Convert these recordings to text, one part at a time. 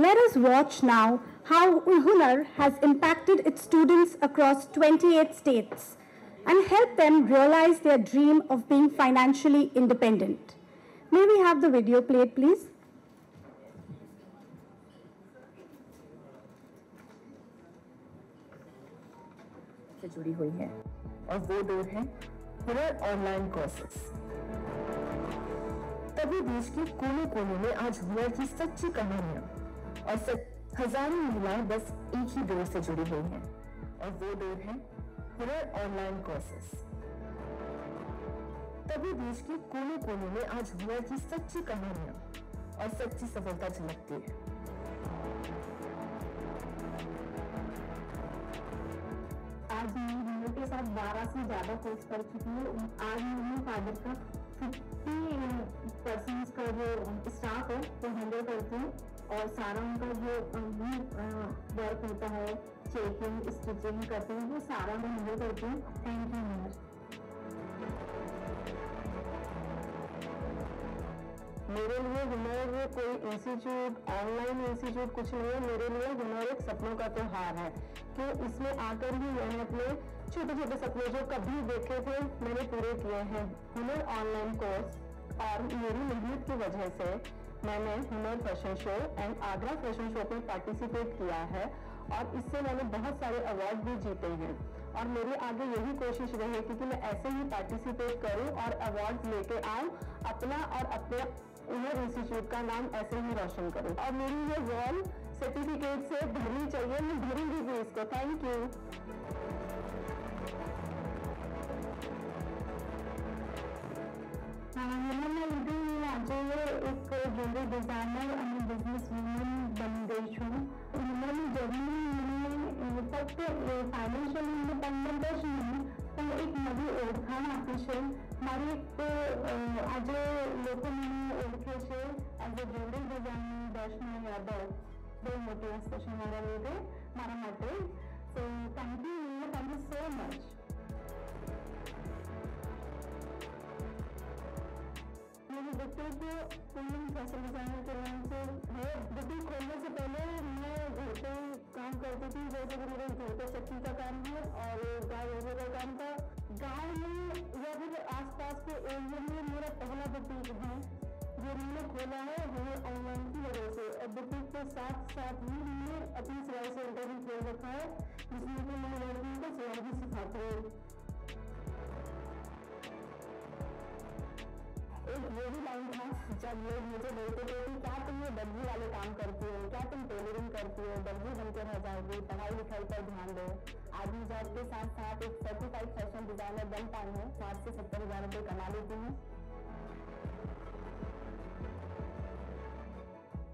Let us watch now how Hunar has impacted its students across 28 states and help them realize their dream of being financially independent. May we have the video played, please? से जुड़ी हुई है और वो door है Hunar online courses तभी देश के कोने कोने में आज हुनर की सच्ची कहानियां और सच हज़ारों महिलाएँ बस एक ही डोर से जुड़ी हुई हैं। और वो डोर है हुनर ऑनलाइन कोर्सेस तभी देश के कोने कोने में आज हुनर की सच्ची कहानियाँ और सच्ची सफलता झलकती है। आज के साथ 12 से ज़्यादा कोर्स कर चुकी हूँ। आज मैं फादर का 50 परसेंट का जो स्टाफ है, वो हैंडल करती हूँ। और सारा उनका जो भी वर्क होता है चेकिंग स्टिचिंग करती हूँ, वो सारा मैं हैंडल करती हूँ। थैंक यू हुनर मेरे लिए हुनर कोई इंस्टीट्यूट ऑनलाइन इंस्टीट्यूट कुछ नहीं है। मेरे लिए हुनर एक सपनों का त्योहार है। कि इसमें आकर ही मैंने अपने छोटे छोटे सपने जो कभी देखे थे, मैंने पूरे किए हैं। हुनर ऑनलाइन कोर्स और मेरी मेहनत की वजह से मैंने Hunar fashion show and Agra fashion show में पार्टिसिपेट किया है और इससे मैंने बहुत सारे अवार्ड भी जीते हैं। और मेरी आगे यही कोशिश रहेगी कि मैं ऐसे ही पार्टिसिपेट करूँ और अवार्ड लेके आऊँ, अपना और अपने हुनर इंस्टीट्यूट का नाम ऐसे ही रोशन करूँ। और मेरी ये वॉल सर्टिफिकेट से भरनी चाहिए, मैं भरूँगी भी इसको। थैंक यू એક જ્વેલરી ડિઝાઇનર અને બિઝનેસ વુમન બની ગઈ છું મને જર્ની ફક્ત ફાઇનાન્શિયલ ઇન્ડિપેન્ડન્ટ જ નહીં પણ એક નવી ઓળખાણ આપી છે મારી એક આજે લોકો મને ઓળખે છે as a jewellery designer Darshana Yadav બહુ મોટી વસ્તુ છે મારા લીધે મારા માટે so thank you thank you so much boutique Poonam fashion designer के नाम से है? बुटीक खोलने से पहले मैं घर पे काम करती थी जैसे कि मेरे घर पे चक्की का काम है और गाय भैंसों का काम था। गाँव में या फिर आसपास के एरिया में मेरा पहला बुटीक है, जो मैंने खोला है वो ऑनलाइन की वजह से। बुटीक के साथ साथ ही मैंने अपनी सिलाई सेंटर भी खोल रखा है, जिसमें कि मैं लड़कियों को सिलाई भी सिखाती हूँ। एक ये भी लाइन था। जब लोग मुझे बोलते थे कि क्या तुम ये दर्जी वाले काम करती हो? क्या तुम टेलरिंग करती हो? दर्जी बनकर रह जाओगी। पढ़ाई लिखाई पर ध्यान दो। आज मैं जॉब के साथ साथ एक सर्टिफाइड फ़ैशन डिज़ाइनर बन पाई हूँ। साठ से सत्तर हज़ार रुपये कमा लेती हूँ।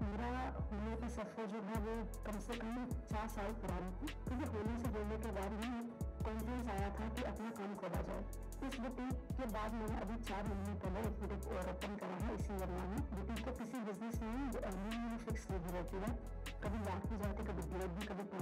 मेरा होने का सफ़र जो है वो कम से कम चार साल पुराना था। क्योंकि होने से जुड़ने के बाद ही कॉन्फिडेंस आया था कि अपना काम खोला जाए। इस बुटीक के बाद मैंने अभी चार महीने पहले एक बुटीक और ओपन करा है, इसी एरिया में। बुटीक को किसी बिज़नेस में अर्निंग फिक्स नहीं रहती है। कभी लाख भी जाते, कभी डेढ़ भी, कभी भी।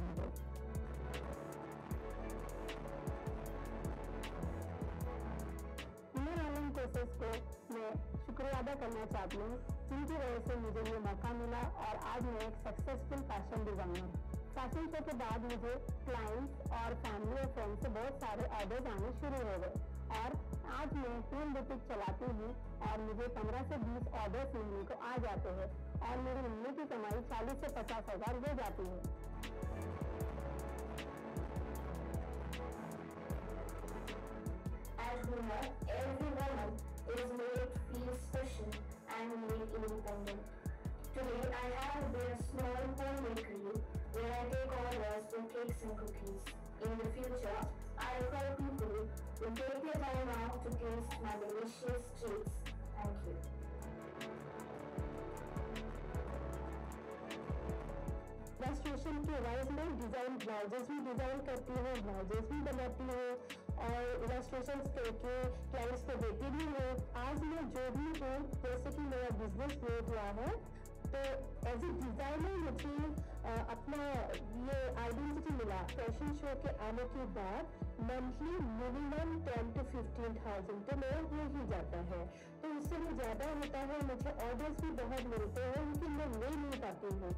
हुनर कोर्सेज को मैं शुक्रिया अदा करना चाहती हूँ। जिनकी वजह से मुझे ये मौका मिला और आज मैं एक सक्सेसफुल फ़ैशन डिज़ाइनर फ़ैशन के बाद मुझे क्लाइंट्स और फैमिली और फ्रेंड्स से बहुत सारे ऑर्डर्स आने शुरू हो गए। और आज मैं तीन बुटीक चलाती हूँ और मुझे 15 से 20 ऑर्डर्स महीने को आ जाते हैं। और मेरी महीने की कमाई 40 से पचास हज़ार हो जाती है। As Hunar, every woman is made feel special and made independent. Today, I have a small home bakery where I take orders for cakes and cookies. In the future, I require people who take their time out to taste my delicious treats. Thank you. Restoration के wise में design blouses भी design करती हूँ blouses भी बनाती हूँ और restoration के क्लाइंट्स को देती भी हूँ आज मैं जो भी हूँ जैसे कि मेरा बिजनेस ग्रो हुआ है तो एज ए डिजाइनर मुझे अ, अपना ये आइडेंटिटी मिला फ़ैशन शो के आने के बाद monthly minimum ten to fifteen thousand तो मेरा हो ही जाता है। तो उससे भी ज़्यादा होता है, मुझे ऑर्डर्स भी बहुत मिलते हैं, लेकिन मैं ले नहीं पाती हूँ।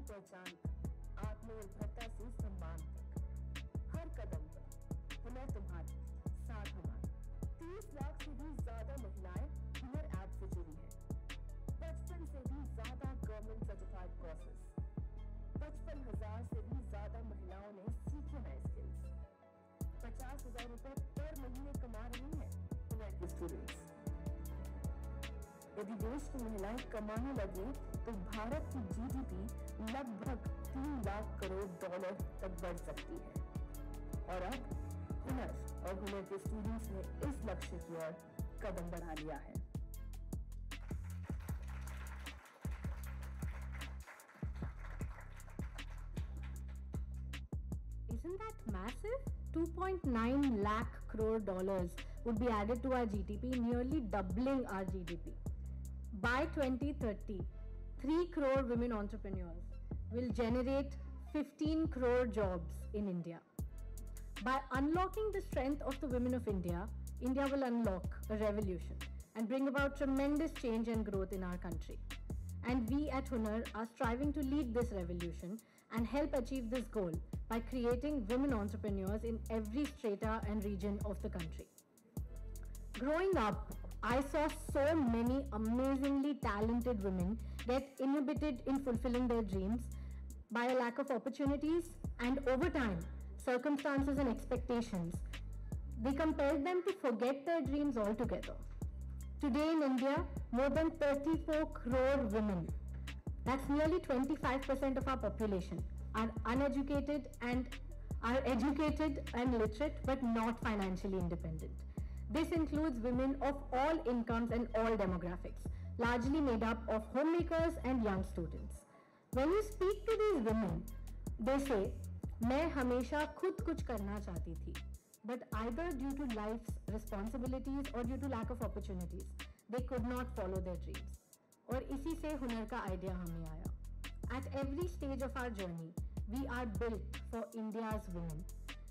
की पहचान आत्मनिर्भरता से सम्मान तक। हर कदम पर हुनर तुम्हारा, साथ हमारा। तीस लाख से भी ज़्यादा महिलाएँ हुनर ऐप से जुड़ी हैं। पचपन से भी ज़्यादा गवर्नमेंट सर्टिफाइड कोर्सेज पचपन हज़ार से भी ज़्यादा महिलाओं ने सीखे हैं स्किल्स पचास हज़ार रुपए पर महीने कमा रही हैं हुनर के स्टूडेंट्स यदि देश की महिलाएँ कमाने लगे तो भारत की जीडीपी लगभग तीन लाख करोड़ डॉलर तक बढ़ सकती है और अब हुनर और हुनर के स्टूडेंट्स ने इस लक्ष्य की ओर कदम बढ़ा लिया है Isn't that massive? 2.9 lakh crore dollars would be added to our GDP, nearly doubling our GDP. By 2030, 3 crore women entrepreneurs will generate 15 crore jobs in India. By unlocking the strength of the women of India, India will unlock a revolution and bring about tremendous change and growth in our country. And we at Hunar are striving to lead this revolution and help achieve this goal by creating women entrepreneurs in every strata and region of the country. Growing up, I saw so many amazingly talented women get inhibited in fulfilling their dreams by a lack of opportunities and over time, circumstances and expectations. They compelled them to forget their dreams altogether. Today in India, more than 34 crore women, that's nearly 25% of our population, are uneducated and are educated and literate but not financially independent. This includes women of all incomes and all demographics, largely made up of homemakers and young students. When you speak to these women, they say, मैं हमेशा खुद कुछ करना चाहती थी but either due to life's responsibilities or due to lack of opportunities, they could not follow their dreams. और इसी से हुनर का आइडिया हमें आया At every stage of our journey, we are built for India's women.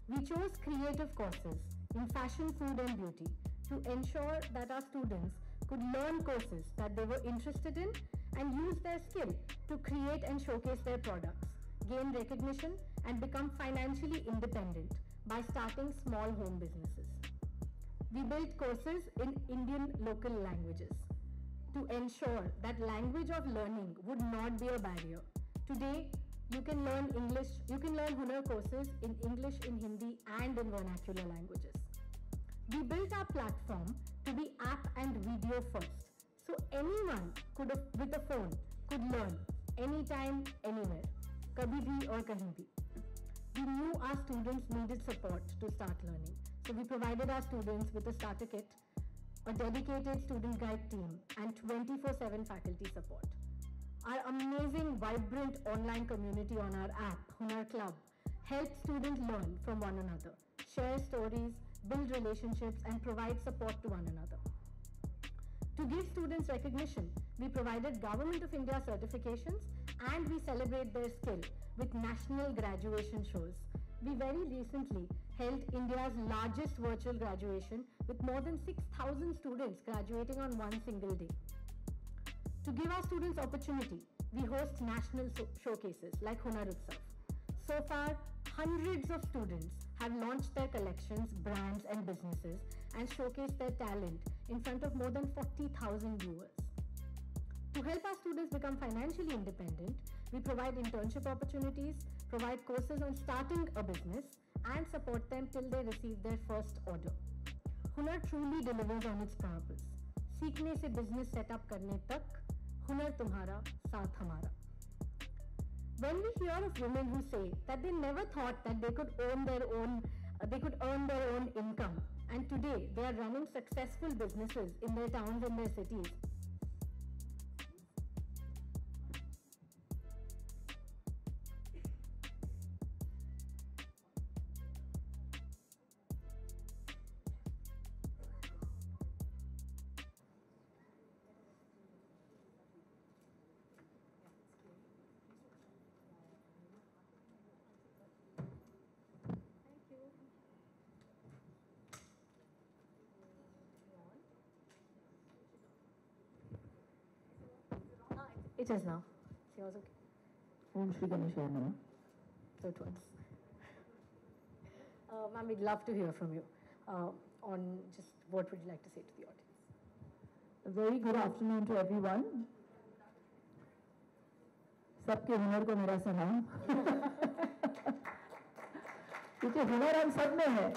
We chose creative courses in fashion, food, and beauty to ensure that our students could learn courses that they were interested in and use their skill to create and showcase their products, gain recognition, and become financially independent by starting small home businesses. We built courses in Indian local languages to ensure that language of learning would not be a barrier. Today, you can learn English, you can learn Hunar courses in English, in Hindi, and in vernacular languages. We built our platform to be app and video first. So anyone could with a phone could learn anytime, anywhere, kabhi bhi or kahin bhi. We knew our students needed support to start learning. So we provided our students with a starter kit, a dedicated student guide team and 24-7 faculty support. Our amazing, vibrant online community on our app, Hunar Club, helps students learn from one another, share stories, build relationships, and provide support to one another. To give students recognition, we provided Government of India certifications and we celebrate their skill with national graduation shows. We very recently held India's largest virtual graduation with more than 6,000 students graduating on one single day. To give our students opportunity, we host national showcases like Hunar Utsav. So far, hundreds of students have launched their collections, brands, and businesses and showcased their talent in front of more than 40,000 viewers. To help our students become financially independent, we provide internship opportunities, provide courses on starting a business, and support them till they receive their first order. Hunar truly delivers on its promise. सीखने से business setup करने तक हुनर तुम्हारा साथ हमारा when we hear of women who say that they never thought that they could own their own uh, they could earn their own income and today they are running successful businesses in their towns and their cities It is now. Yours okay. Om Shri Ganeshaya Namah. So it was. Uh, Ma'am, we'd love to hear from you uh, on just what would you like to say to the audience. A very good afternoon to everyone. सबके हुनर को मेरा सलाम क्योंकि हुनर हम सब में है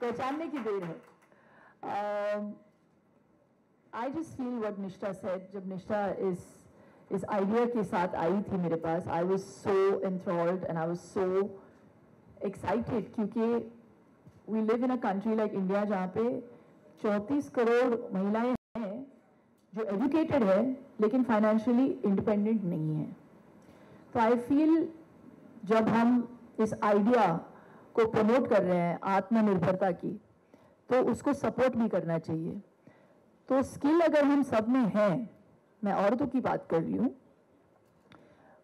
पहचानने की देर है I just feel what Nishtha said जब निष्ठा इस इस आइडिया के साथ आई थी मेरे पास। I was so enthralled and I was so excited क्योंकि we live in a country like India जहाँ पे 34 करोड़ महिलाएँ हैं जो एजुकेटेड है, लेकिन फाइनेंशियली इंडिपेंडेंट नहीं है। तो आई फील जब हम इस आइडिया को प्रमोट कर रहे हैं आत्मनिर्भरता की तो उसको सपोर्ट भी करना चाहिए। तो स्किल अगर हम सब में हैं मैं औरतों की बात कर रही हूँ।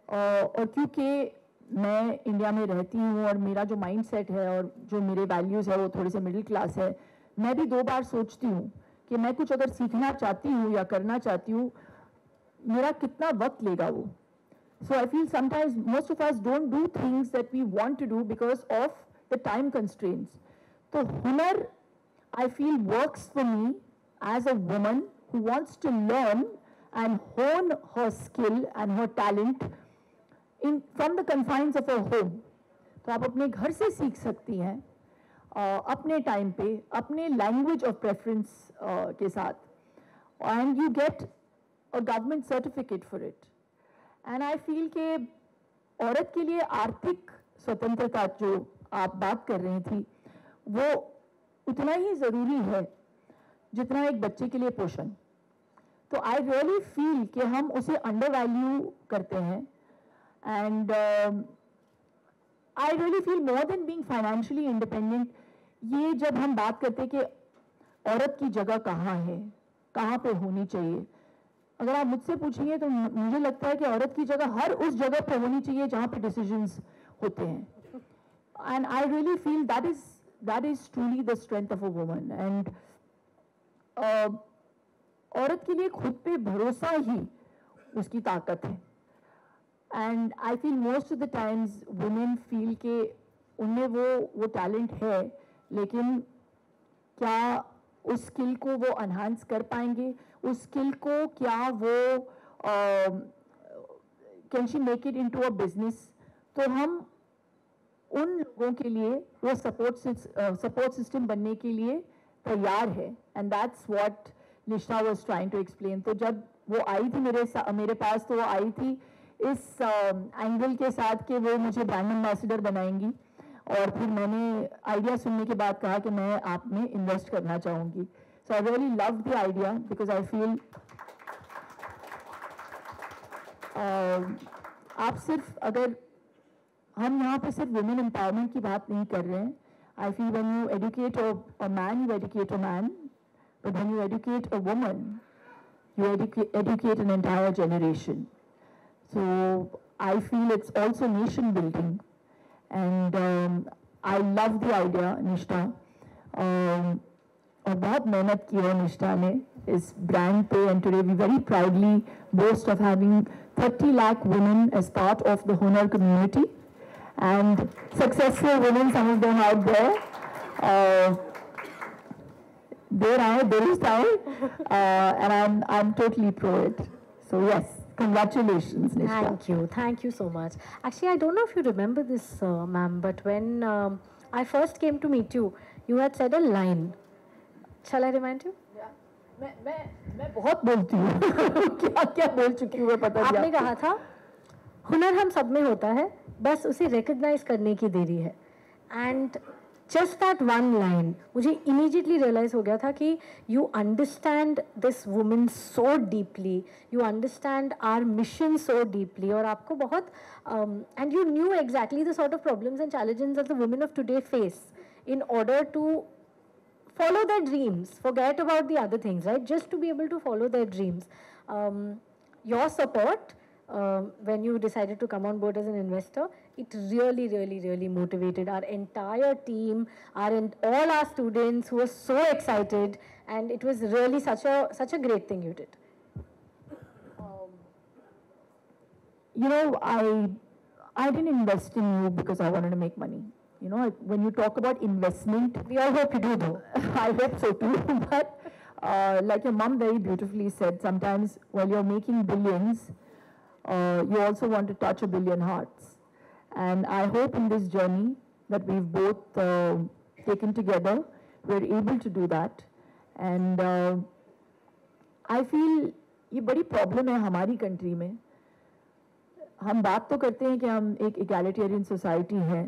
और क्योंकि मैं इंडिया में रहती हूँ और मेरा जो माइंड सेट है और जो मेरे वैल्यूज़ है वो थोड़े से मिडिल क्लास है, मैं भी दो बार सोचती हूँ कि मैं कुछ अगर सीखना चाहती हूँ या करना चाहती हूँ, मेरा कितना वक्त लेगा वो। So I feel sometimes most of us don't do things that we want to do because of the time constraints तो Hunar I feel works for me as a woman who wants to learn and hone her skill and her talent in, from the confines of her home. तो आप अपने घर से सीख सकती हैं अपने टाइम पे, अपने लैंग्वेज ऑफ़ प्रेफरेंस के साथ। And you get a government certificate for it and I feel के औरत के लिए आर्थिक स्वतंत्रता जो आप बात कर रही थी, वो उतना ही ज़रूरी है जितना एक बच्चे के लिए पोषण। तो आई रियली फील कि हम उसे अंडर वैल्यू करते हैं। And I really feel more than being financially independent ये जब हम बात करते हैं कि औरत की जगह कहाँ है, कहाँ पे होनी चाहिए। अगर आप मुझसे पूछेंगे तो मुझे लगता है कि औरत की जगह हर उस जगह पे होनी चाहिए जहाँ पे डिसीजंस होते हैं। And I really feel that is that is truly the strength of a woman and औरत के लिए खुद पे भरोसा ही उसकी ताकत है। And I feel most of the times women feel के उनमें वो वो टैलेंट है, लेकिन क्या उस स्किल को वो अनहांस कर पाएँगे? उस स्किल को क्या वो can she make it into a business तो हम उन लोगों के लिए, वो सपोर्ट सपोर्ट सिस्टम बनने के लिए तैयार है। And that's what Nisha was trying to explain तो जब वो आई थी मेरे मेरे पास तो वो आई थी इस एंगल uh, के साथ कि वो मुझे ब्रांड एम्बेसडर बनाएँगी। और फिर मैंने आइडिया सुनने के बाद कहा कि मैं आप में इन्वेस्ट करना चाहूँगी। So I really love the idea because I feel आप सिर्फ़ अगर हम यहाँ पे सिर्फ़ वुमेन एम्पावरमेंट की बात नहीं कर रहे हैं I feel when you educate a man you educate a man But when you educate a woman you educate, educate an entire generation. So I feel it's also nation building. And um, I love the idea, Nishta. Um, और बहुत मेहनत की है निष्ठा ने इस brand पे and today we very proudly boast of having 30 lakh women as part of the Honor community and successful women, some of them out there. Uh, there I, there is I, uh, and I'm, I'm totally pro it. So yes, congratulations, Nishta. Thank you, thank you so much. Actually, I don't know if you remember this, uh, ma'am, but when um, I first came to meet you, you had said a line. Shall I remind you? मैं मैं मैं बहुत बोलती हूँ क्या क्या बोल चुकी हूँ पता नहीं आपने कहा था हुनर हम सब में होता है बस उसे रिकग्नाइज करने की देरी है and just that one line मुझे इमीजिएटली रियलाइज़ हो गया था कि you understand this women so deeply you understand our mission so deeply और आपको बहुत and you knew exactly the sort of problems and challenges that the women of today face in order to follow their dreams. Forget about the other things right? Just to be able to follow their dreams. Um, your support um, when you decided to come on board as an investor it really really really motivated our entire team our all our students who were so excited and it was really such a such a great thing you did you know, I, I didn't invest in you because I wanted to make money. You know, when you talk about investment, We all hope you do, though. I hope so too. but uh, like your mom very beautifully said, sometimes while you're making billions, uh, you also want to touch a billion hearts. And I hope in this journey that we've both uh, taken together, we're able to do that. And uh, I feel ये बड़ी problem है हमारी country में हम बात तो करते हैं कि हम एक इक्वालिटेरियन सोसाइटी हैं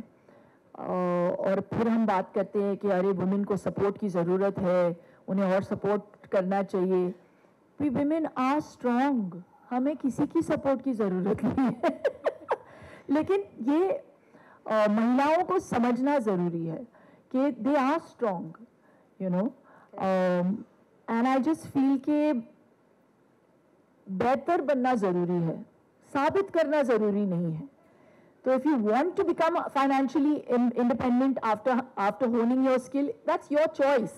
अ, और फिर हम बात करते हैं कि अरे वुमेन को सपोर्ट की ज़रूरत है उन्हें और सपोर्ट करना चाहिए वी वुमेन आर स्ट्रॉन्ग हमें किसी की सपोर्ट की ज़रूरत नहीं है। लेकिन ये महिलाओं को समझना ज़रूरी है कि they are strong you know and I just feel के बेहतर बनना ज़रूरी है, साबित करना ज़रूरी नहीं है। तो if you want to become financially independent after after honing your skill that's your choice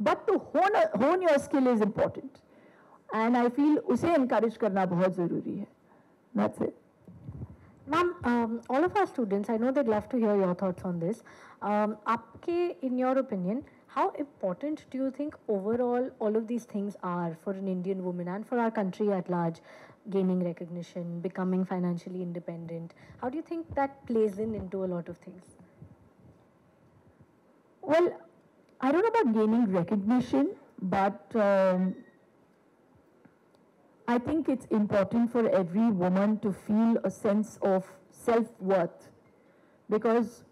but to hone your skill is important and I feel उसे encourage करना बहुत ज़रूरी है. That's it. Ma'am, um, all of our students, I know they'd love to hear your thoughts on this. Um, आपके, in your opinion, how important do you think overall all of these things are for an Indian woman and for our country at large? Gaining recognition, becoming financially independent. How do you think that plays in into a lot of things? Well, I don't know about gaining recognition, but um, I think it's important for every woman to feel a sense of self worth. Because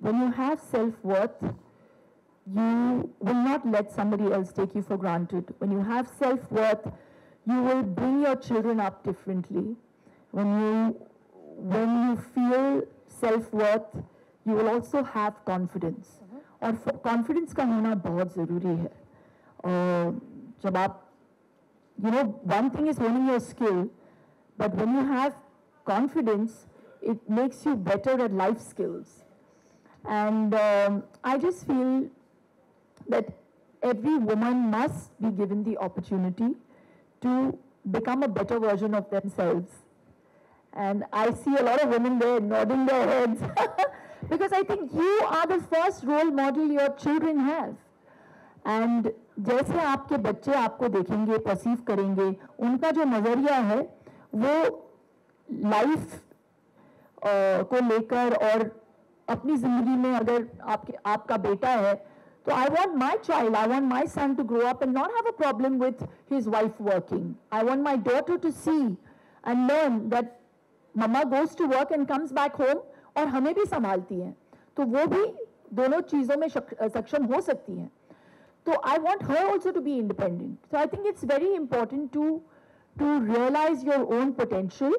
when you have self worth, you will not let somebody else take you for granted. When you have self worth, you will bring your children up differently. When you when you feel self worth, you will also have confidence. और confidence का होना बहुत ज़रूरी है और जब आप you know one thing is honing your skill but when you have confidence it makes you better at life skills and um, I just feel that every woman must be given the opportunity to become a better version of themselves. And I see a lot of women there nodding their heads because I think you are the first role model your children have. And जैसे आपके बच्चे आपको देखेंगे perceive करेंगे, उनका जो नज़रिया है, वो लाइफ को लेकर और अपनी ज़िंदगी में अगर आपके, आपका बेटा है तो I want my child I want my son to grow up and not have a problem with his wife working I want my daughter to see and learn that mamma goes to work and comes back home और हमें भी संभालती हैं। तो वो भी दोनों चीज़ों में सक्षम हो सकती हैं। So I want her also to be independent. So I think it's very important to to realize your own potential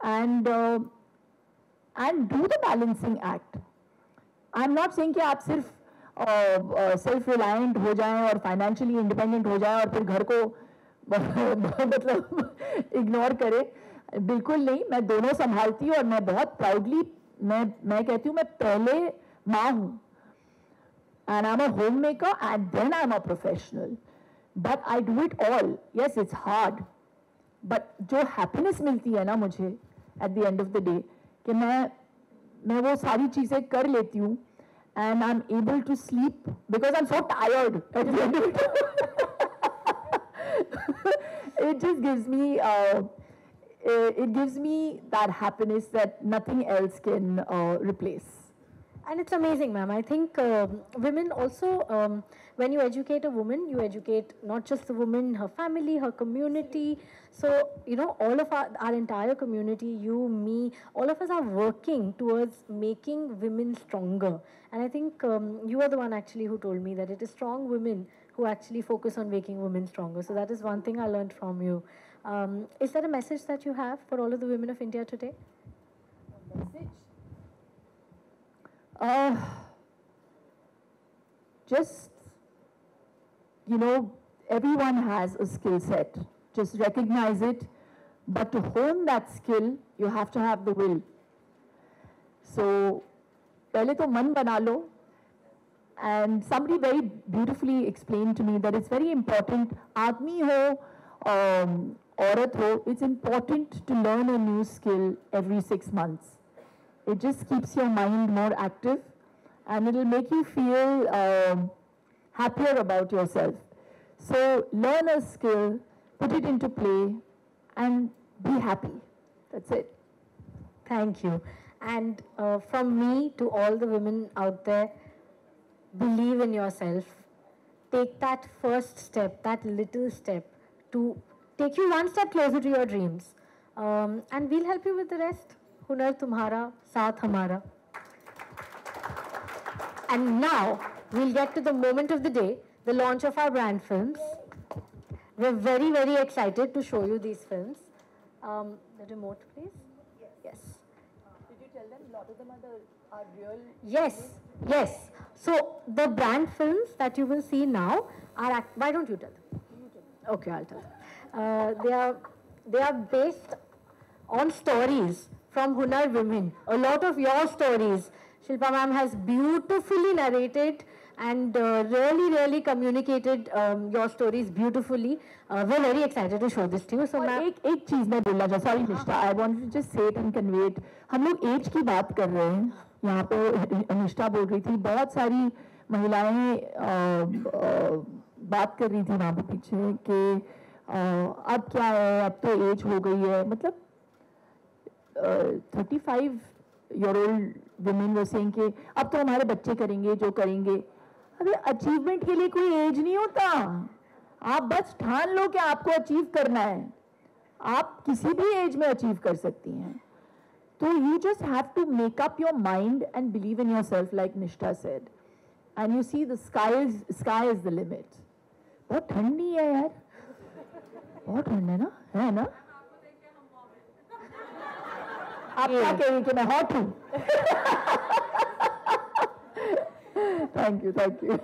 and uh, and do the balancing act. I'm not saying कि आप सिर्फ़ सेल्फ रिलायंट हो जाएँ और financially independent हो जाएँ और फिर घर को मतलब इग्नोर करें बिल्कुल नहीं मैं दोनों संभालती हूँ और मैं बहुत प्राउडली मैं मैं कहती हूँ मैं पहले माँ हूँ and I'm a homemaker and then I'm a professional. But I do it all. Yes, it's hard. But जो happiness मिलती है ना मुझे at the end of the day कि मैं मैं वो सारी चीज़ें कर लेती हूँ and I'm able to sleep because I'm so tired at the end of it. it just gives me uh, it it gives me that happiness that nothing else can uh, replace. And it's amazing, ma'am. I think um women also, um, when you educate a woman, you educate not just the woman, her family, her community. So, you know, all of our, our entire community, you, me, all of us are working towards making women stronger. And I think um, you are the one actually who told me that it is strong women who actually focus on making women stronger. So that is one thing I learned from you. Um, is there a message that you have for all of the women of India today? Uh, just, you know, everyone has a skill set. Just recognize it. But to hone that skill, you have to have the will. So, पहले तो मन बना लो. And somebody very beautifully explained to me that it's very important. आदमी हो um, औरत हो it's important to learn a new skill every six months. it just keeps your mind more active and it'll make you feel um happier about yourself. So learn a skill, put it into play, and be happy. That's it. Thank you. And uh, from me to all the women out there, believe in yourself. Take that first step, that little step to take you one step closer to your dreams. Um, and we'll help you with the rest. Hunar tumhara, saath hamara. And now we'll get to the moment of the day, the launch of our brand films. We're very, very excited to show you these films. Um, the remote, please. Yes. Did you tell them a lot of them are, the, are real? Yes, yes. So the brand films that you will see now are. Why don't you tell them? Okay, I'll tell them. Uh, they are they are based on stories from Hunar women. A lot of your stories, Shilpa ma'am has beautifully narrated and uh, really, really communicated um, your stories beautifully. Uh, we're very excited to show this to you. So, ma'am. एक एक चीज़ मैं बोलना चाहता sorry Nishtha I to just say it and convey it हम लोग as की बात कर रहे हैं यहाँ पे निष्ठा बोल रही थी बहुत सारी महिलाएँ अ, अ, बात कर रही थी वहाँ पे पीछे कि अब क्या है अब तो एज हो गई है मतलब thirty five year old women वो सेइंग कि, अब तो हमारे बच्चे करेंगे, जो करेंगे। अरे अचीवमेंट के लिए कोई एज नहीं होता। आप बस ठान लो कि आपको अचीव करना है। आप किसी भी एज में अचीव कर सकती हैं। तो you just have to make up your mind and believe in yourself like Nishtha said and you see the sky sky is the limit बहुत ठंडी है यार। बहुत ठंड है ना? है ना? आप क्या कह रही कि मैं हॉट हूँ? Thank you thank you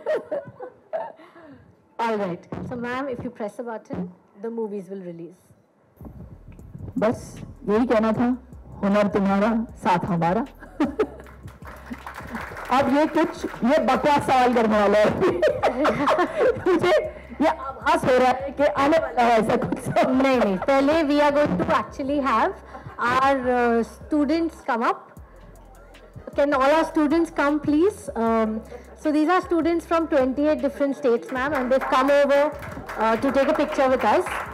All right. So, ma'am, if you press a button, the movies will release. बस यही कहना था हुनर तुम्हारा साथ हमारा। अब ये कुछ ये बकवास सवाल करने वाला है। मुझे ये आभास हो रहा है कि आने वाला है ऐसा कुछ नहीं नहीं पहले we are going to actually have our uh, students come up. Can all our students come, please? Um, so these are students from 28 different states, ma'am, and they've come over uh, to take a picture with us.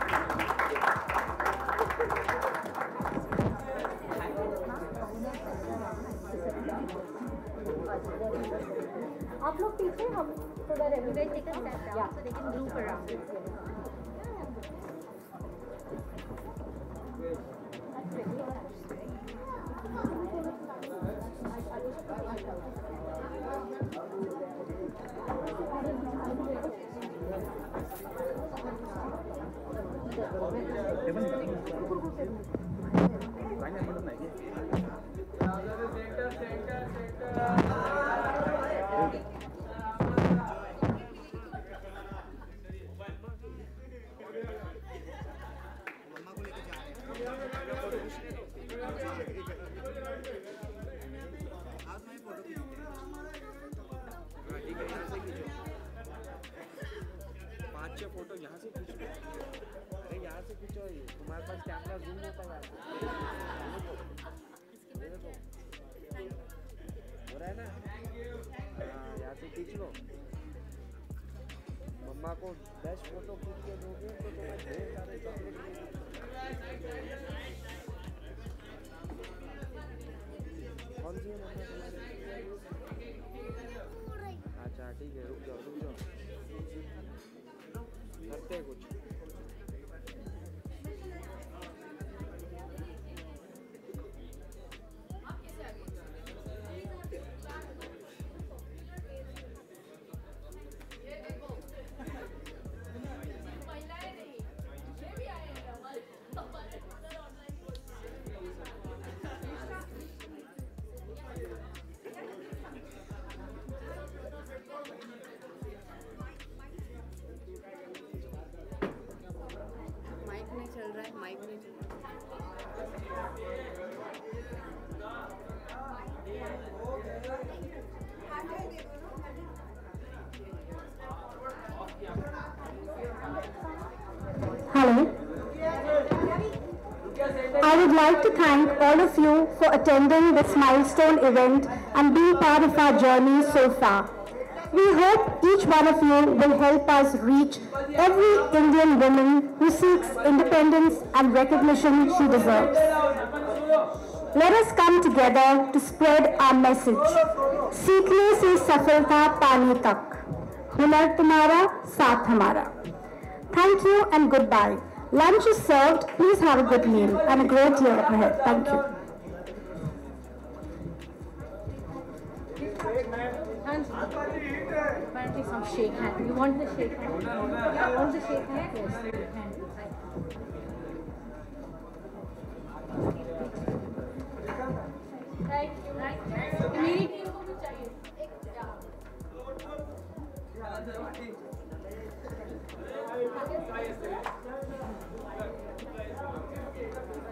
पाँच छः photo यहाँ से खींचो। अरे यहाँ से खींचो तुम्हारे पास कैमरा जूम होता है हो रहा है ना? हाँ यहाँ से खींच लो। मम्मा को दस फ़ोटो खींच के दोगे तो तुम्हें ढेर सारे चॉकलेट अच्छा ठीक है रुक जाओ रुक जाओ करते हैं कुछ like to thank all of you for attending this milestone event and being part of our journey so far. We hope each one of you will help us reach every Indian woman who seeks independence and recognition she deserves. Let us come together to spread our message. सीखने से सफलता पाने तक हुनर तुम्हारा साथ हमारा Thank you and goodbye. Lunch is served. Please have a good meal and a great year ahead. Thank you. Apparently some shake hand. You want the shake hand? You want the shake hand you. Thank you. Thank you.